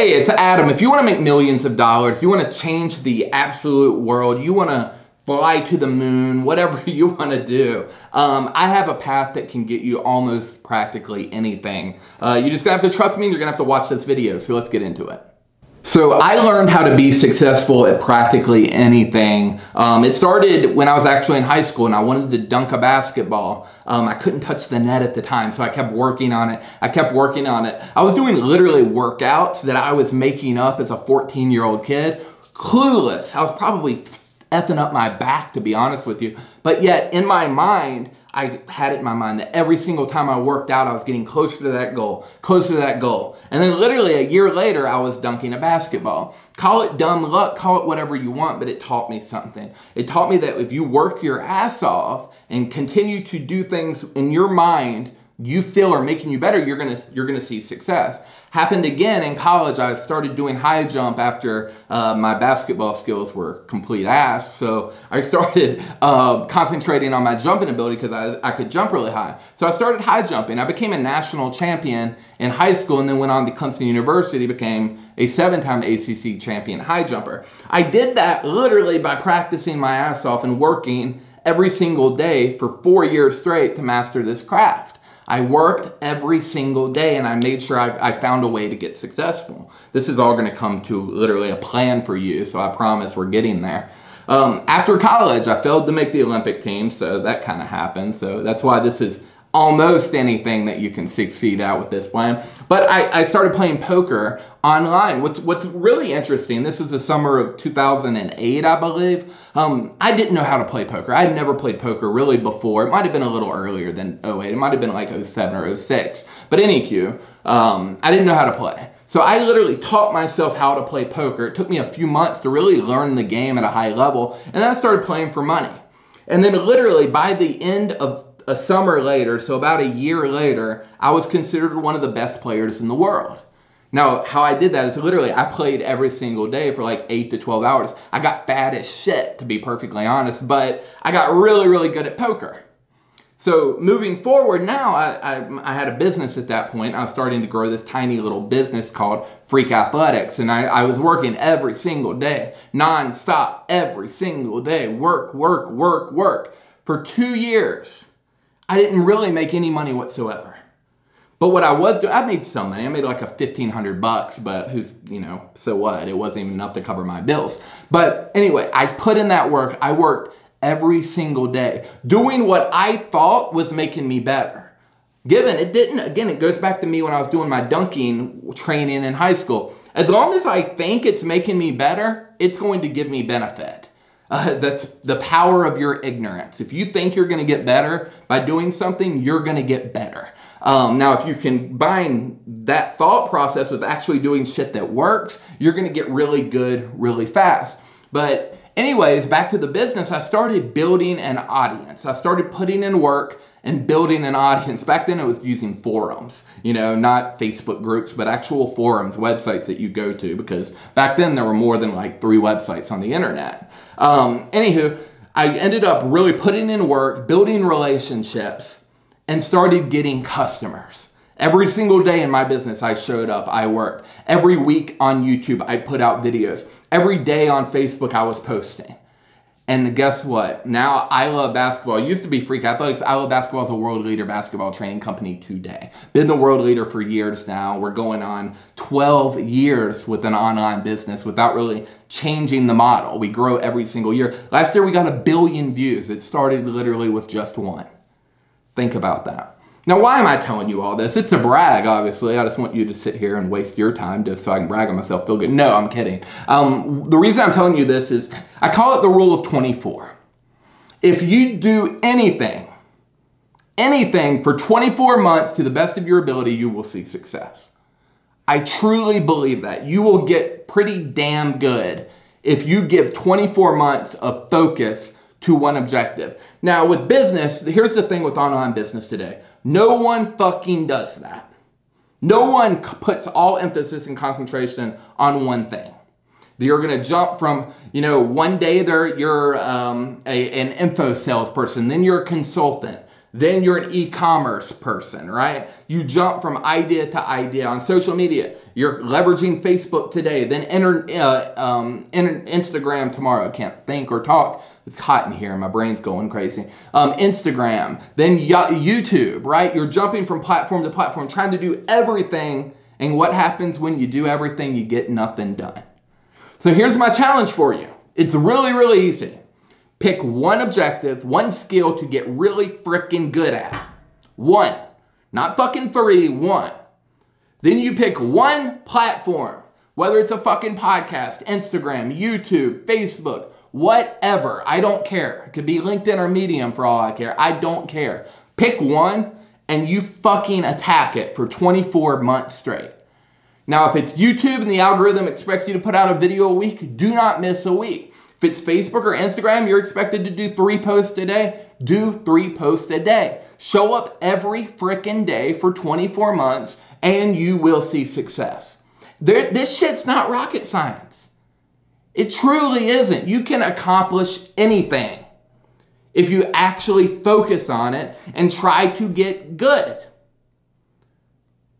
Hey, it's Adam. If you want to make millions of dollars, you want to change the absolute world, you want to fly to the moon, whatever you want to do, um, I have a path that can get you almost practically anything. Uh, you just gonna have to trust me and you're gonna have to watch this video. So let's get into it. So I learned how to be successful at practically anything. Um, it started when I was actually in high school and I wanted to dunk a basketball. Um, I couldn't touch the net at the time, so I kept working on it. I kept working on it. I was doing literally workouts that I was making up as a 14 year old kid. Clueless. I was probably effing up my back, to be honest with you. But yet, in my mind, I had it in my mind that every single time I worked out, I was getting closer to that goal, closer to that goal. And then literally a year later, I was dunking a basketball. Call it dumb luck, call it whatever you want, but it taught me something. It taught me that if you work your ass off and continue to do things in your mind you feel are making you better, you're gonna you're gonna see success. Happened again in college. I started doing high jump after uh, my basketball skills were complete ass. So I started uh, concentrating on my jumping ability because I, I could jump really high. So I started high jumping. I became a national champion in high school and then went on to Clemson University, became a seven-time ACC champion high jumper. I did that literally by practicing my ass off and working every single day for four years straight to master this craft. I worked every single day and I made sure I, I found a way to get successful. This is all going to come to literally a plan for you, so I promise we're getting there. Um, after college, I failed to make the Olympic team, so that kind of happened. So that's why this is almost anything that you can succeed at with this plan. But I, I started playing poker online. What's, what's really interesting, this is the summer of 2008, I believe. Um, I didn't know how to play poker. I had never played poker really before. It might have been a little earlier than 08. It might have been like 07 or 06. But any um, I didn't know how to play. So I literally taught myself how to play poker. It took me a few months to really learn the game at a high level. And then I started playing for money. And then literally by the end of a summer later, so about a year later, I was considered one of the best players in the world. Now, how I did that is literally I played every single day for like 8 to 12 hours. I got fat as shit, to be perfectly honest, but I got really, really good at poker. So moving forward now, I, I, I, had a business at that point. I was starting to grow this tiny little business called Freak Athletics. And I, I was working every single day, non-stop, every single day. Work, work, work, work. For two years. I didn't really make any money whatsoever. But what I was doing, I made some money. I made like a 1500 bucks, but who's, you know, so what? It wasn't even enough to cover my bills. But anyway, I put in that work. I worked every single day doing what I thought was making me better. Given it didn't, again, it goes back to me when I was doing my dunking training in high school. As long as I think it's making me better, it's going to give me benefit. Uh, that's the power of your ignorance. If you think you're going to get better by doing something, you're going to get better. Um, now, if you combine that thought process with actually doing shit that works, you're going to get really good really fast. But anyways, back to the business, I started building an audience. I started putting in work and building an audience. Back then it was using forums, you know, not Facebook groups, but actual forums, websites that you go to, because back then there were more than like three websites on the internet. Um, anywho, I ended up really putting in work, building relationships, and started getting customers. Every single day in my business, I showed up, I worked. Every week on YouTube, I put out videos. Every day on Facebook, I was posting. And guess what? Now I love basketball. It used to be Freak Athletics. I love basketball as a world leader basketball training company today. Been the world leader for years now. We're going on 12 years with an online business without really changing the model. We grow every single year. Last year we got a billion views. It started literally with just one. Think about that. Now, why am I telling you all this? It's a brag, obviously. I just want you to sit here and waste your time just so I can brag on myself, feel good. No, I'm kidding. Um, the reason I'm telling you this is I call it the rule of 24. If you do anything, anything for 24 months to the best of your ability, you will see success. I truly believe that. You will get pretty damn good if you give 24 months of focus to one objective. Now, with business, here's the thing with online business today no one fucking does that. No one puts all emphasis and concentration on one thing. You're going to jump from, you know, one day they're, you're um, a, an info salesperson, then you're a consultant, Then you're an e-commerce person, right? You jump from idea to idea on social media. You're leveraging Facebook today, then enter, uh, um, enter Instagram tomorrow. I can't think or talk. It's hot in here. My brain's going crazy. Um, Instagram, then YouTube, right? You're jumping from platform to platform, trying to do everything. And what happens when you do everything? You get nothing done. So here's my challenge for you. It's really, really easy. Pick one objective, one skill to get really freaking good at. One. Not fucking three, one. Then you pick one platform, whether it's a fucking podcast, Instagram, YouTube, Facebook, whatever. I don't care. It could be LinkedIn or Medium for all I care. I don't care. Pick one and you fucking attack it for 24 months straight. Now, if it's YouTube and the algorithm expects you to put out a video a week, do not miss a week. If it's Facebook or Instagram, you're expected to do three posts a day, do three posts a day. Show up every freaking day for 24 months and you will see success. There, this shit's not rocket science. It truly isn't. You can accomplish anything if you actually focus on it and try to get good.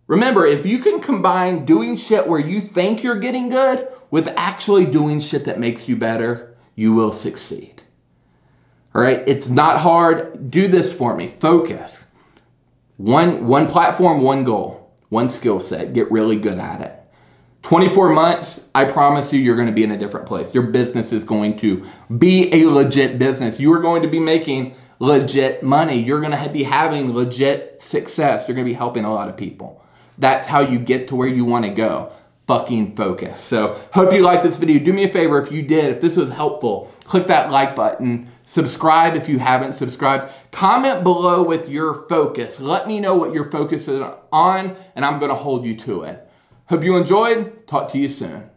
Remember, if you can combine doing shit where you think you're getting good with actually doing shit that makes you better, you will succeed. All right, it's not hard. Do this for me. Focus. One, one platform, one goal, one skill set. Get really good at it. 24 months, I promise you, you're going to be in a different place. Your business is going to be a legit business. You are going to be making legit money. You're going to be having legit success. You're going to be helping a lot of people. That's how you get to where you want to go fucking focus. So hope you liked this video. Do me a favor if you did, if this was helpful, click that like button. Subscribe if you haven't subscribed. Comment below with your focus. Let me know what your focus is on and I'm gonna hold you to it. Hope you enjoyed. Talk to you soon.